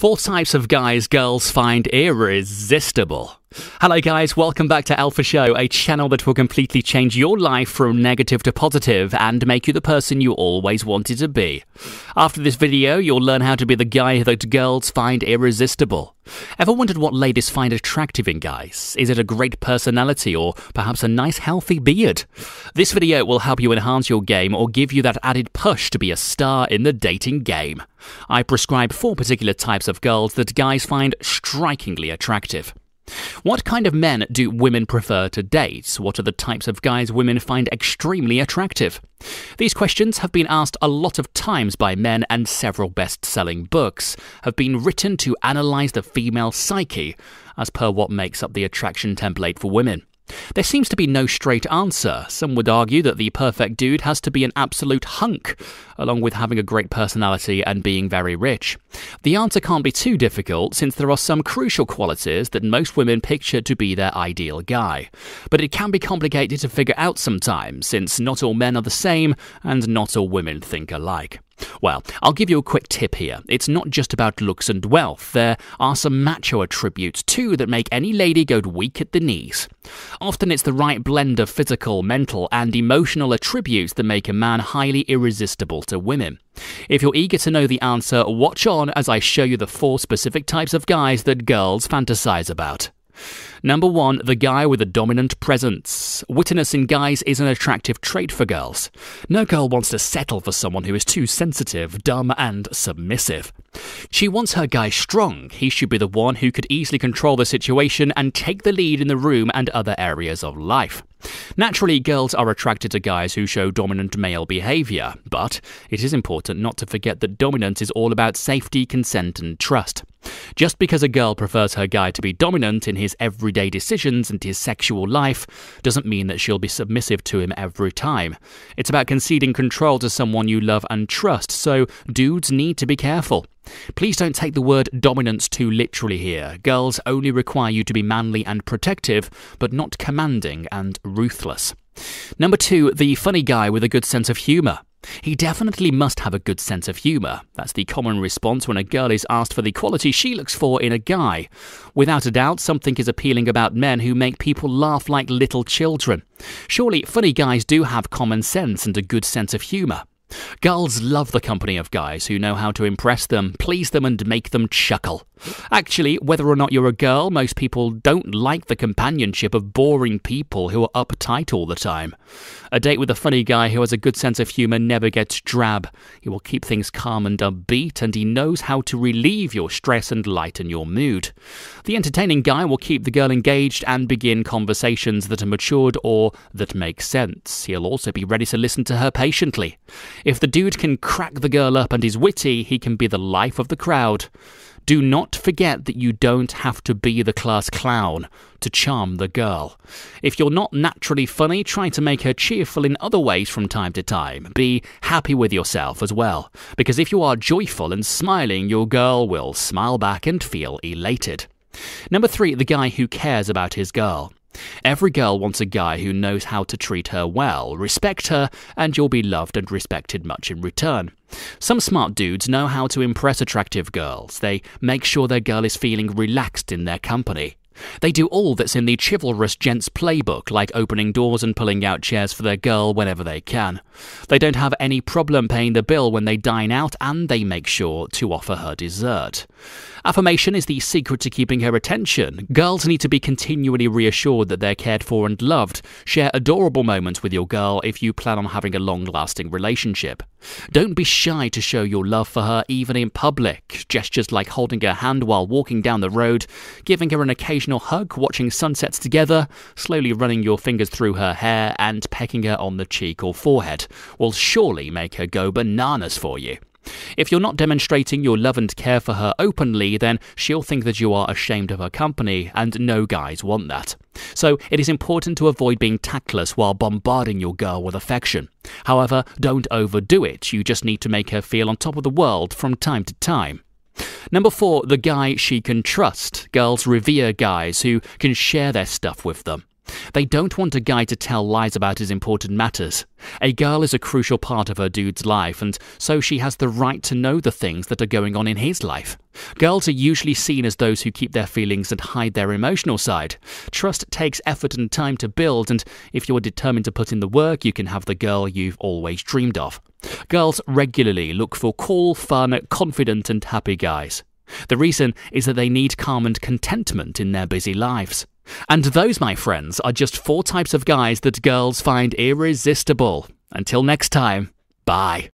Four types of guys girls find irresistible. Hello, guys. Welcome back to Alpha Show, a channel that will completely change your life from negative to positive and make you the person you always wanted to be. After this video, you'll learn how to be the guy that girls find irresistible. Ever wondered what ladies find attractive in guys? Is it a great personality or perhaps a nice healthy beard? This video will help you enhance your game or give you that added push to be a star in the dating game. I prescribe four particular types of girls that guys find strikingly attractive. What kind of men do women prefer to date? What are the types of guys women find extremely attractive? These questions have been asked a lot of times by men, and several best selling books have been written to analyse the female psyche, as per what makes up the attraction template for women. There seems to be no straight answer. Some would argue that the perfect dude has to be an absolute hunk, along with having a great personality and being very rich. The answer can't be too difficult, since there are some crucial qualities that most women picture to be their ideal guy. But it can be complicated to figure out sometimes, since not all men are the same, and not all women think alike. Well, I'll give you a quick tip here. It's not just about looks and wealth. There are some macho attributes too that make any lady go weak at the knees. Often it's the right blend of physical, mental, and emotional attributes that make a man highly irresistible to women. If you're eager to know the answer, watch on as I show you the four specific types of guys that girls fantasize about. Number one, the guy with a dominant presence. Wittiness in guys is an attractive trait for girls. No girl wants to settle for someone who is too sensitive, dumb, and submissive. She wants her guy strong. He should be the one who could easily control the situation and take the lead in the room and other areas of life. Naturally, girls are attracted to guys who show dominant male behavior, but it is important not to forget that dominance is all about safety, consent, and trust. Just because a girl prefers her guy to be dominant in his everyday decisions and his sexual life doesn't mean that she'll be submissive to him every time. It's about conceding control to someone you love and trust, so dudes need to be careful. Please don't take the word dominance too literally here. Girls only require you to be manly and protective, but not commanding and ruthless. Number two, the funny guy with a good sense of humour. He definitely must have a good sense of humour. That's the common response when a girl is asked for the quality she looks for in a guy. Without a doubt, something is appealing about men who make people laugh like little children. Surely, funny guys do have common sense and a good sense of humour. Girls love the company of guys who know how to impress them, please them, and make them chuckle. Actually, whether or not you're a girl, most people don't like the companionship of boring people who are uptight all the time. A date with a funny guy who has a good sense of humour never gets drab. He will keep things calm and upbeat, and he knows how to relieve your stress and lighten your mood. The entertaining guy will keep the girl engaged and begin conversations that are matured or that make sense. He'll also be ready to listen to her patiently. If the dude can crack the girl up and is witty, he can be the life of the crowd. Do not forget that you don't have to be the class clown to charm the girl. If you're not naturally funny, try to make her cheerful in other ways from time to time. Be happy with yourself as well, because if you are joyful and smiling, your girl will smile back and feel elated. Number three, the guy who cares about his girl. Every girl wants a guy who knows how to treat her well, respect her, and you'll be loved and respected much in return. Some smart dudes know how to impress attractive girls. They make sure their girl is feeling relaxed in their company. They do all that's in the chivalrous gent's playbook, like opening doors and pulling out chairs for their girl whenever they can. They don't have any problem paying the bill when they dine out, and they make sure to offer her dessert. Affirmation is the secret to keeping her attention. Girls need to be continually reassured that they're cared for and loved. Share adorable moments with your girl if you plan on having a long lasting relationship. Don't be shy to show your love for her even in public. Gestures like holding her hand while walking down the road, giving her an occasional hug, watching sunsets together, slowly running your fingers through her hair, and pecking her on the cheek or forehead will surely make her go bananas for you. If you're not demonstrating your love and care for her openly, then she'll think that you are ashamed of her company, and no guys want that. So it is important to avoid being tactless while bombarding your girl with affection. However, don't overdo it, you just need to make her feel on top of the world from time to time. Number four, the guy she can trust. Girls revere guys who can share their stuff with them. They don't want a guy to tell lies about his important matters. A girl is a crucial part of her dude's life, and so she has the right to know the things that are going on in his life. Girls are usually seen as those who keep their feelings and hide their emotional side. Trust takes effort and time to build, and if you're determined to put in the work, you can have the girl you've always dreamed of. Girls regularly look for cool, fun, confident, and happy guys. The reason is that they need calm and contentment in their busy lives. And those, my friends, are just four types of guys that girls find irresistible. Until next time, bye.